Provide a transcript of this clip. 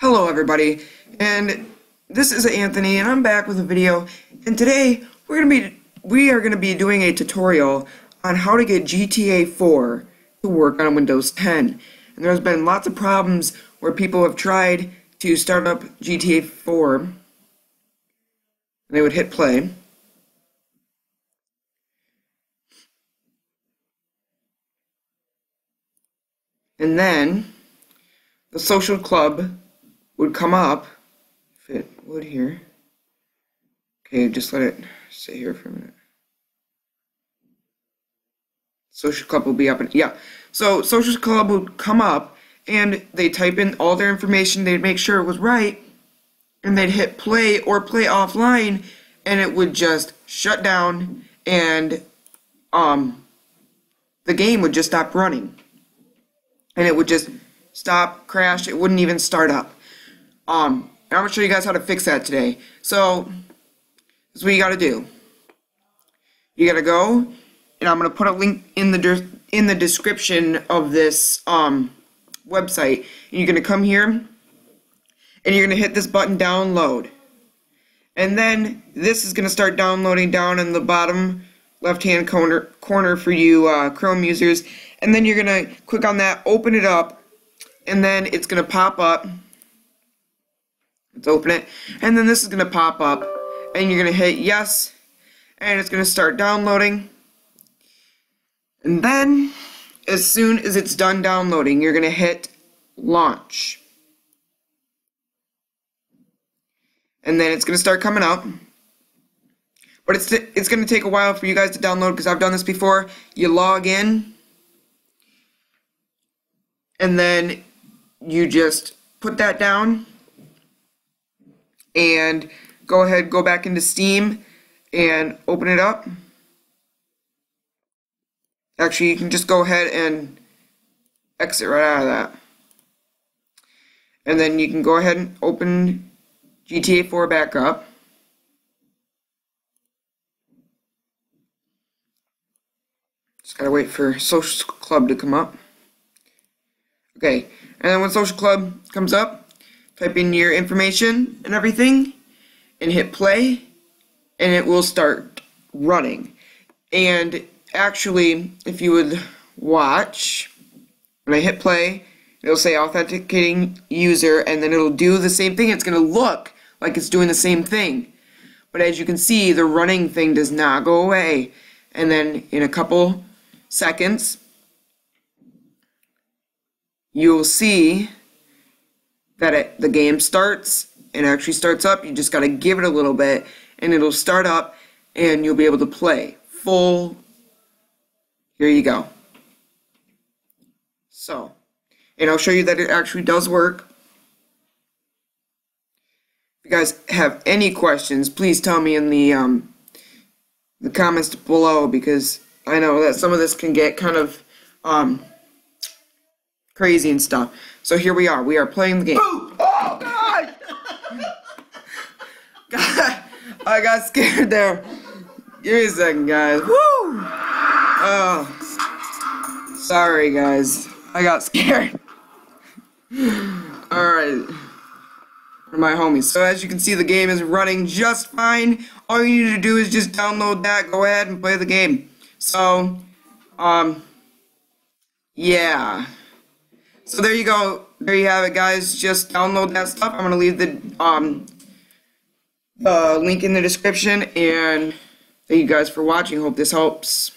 Hello everybody, and this is Anthony, and I'm back with a video, and today we're gonna be we are gonna be doing a tutorial on how to get GTA 4 to work on Windows 10. And there's been lots of problems where people have tried to start up GTA 4, and they would hit play. And then the social club would come up, if it would here. Okay, just let it sit here for a minute. Social club will be up and yeah. So social club would come up and they type in all their information, they'd make sure it was right, and they'd hit play or play offline and it would just shut down and um the game would just stop running. And it would just stop, crash, it wouldn't even start up. Um, and I'm gonna show you guys how to fix that today. So, this is what you gotta do. You gotta go, and I'm gonna put a link in the in the description of this um, website. And you're gonna come here, and you're gonna hit this button, download. And then this is gonna start downloading down in the bottom left-hand corner corner for you uh, Chrome users. And then you're gonna click on that, open it up, and then it's gonna pop up Let's open it. And then this is going to pop up. And you're going to hit yes. And it's going to start downloading. And then, as soon as it's done downloading, you're going to hit launch. And then it's going to start coming up. But it's, it's going to take a while for you guys to download because I've done this before. You log in. And then you just put that down and go ahead, go back into Steam and open it up. Actually, you can just go ahead and exit right out of that. And then you can go ahead and open GTA 4 back up. Just gotta wait for Social Club to come up. Okay, and then when Social Club comes up, type in your information and everything, and hit play, and it will start running. And actually, if you would watch, when I hit play, it'll say authenticating user, and then it'll do the same thing. It's going to look like it's doing the same thing. But as you can see, the running thing does not go away. And then in a couple seconds, you'll see that it, the game starts and actually starts up. You just got to give it a little bit and it'll start up and you'll be able to play full. Here you go. So, and I'll show you that it actually does work. If you guys have any questions, please tell me in the um, the comments below because I know that some of this can get kind of um, crazy and stuff. So here we are. We are playing the game. Oh, oh God! God, I got scared there. Give me a second, guys. Woo! Oh, sorry, guys. I got scared. All right. My homies. So as you can see, the game is running just fine. All you need to do is just download that, go ahead and play the game. So, um, yeah. So there you go. There you have it, guys. Just download that stuff. I'm going to leave the um, the link in the description. And thank you guys for watching. Hope this helps.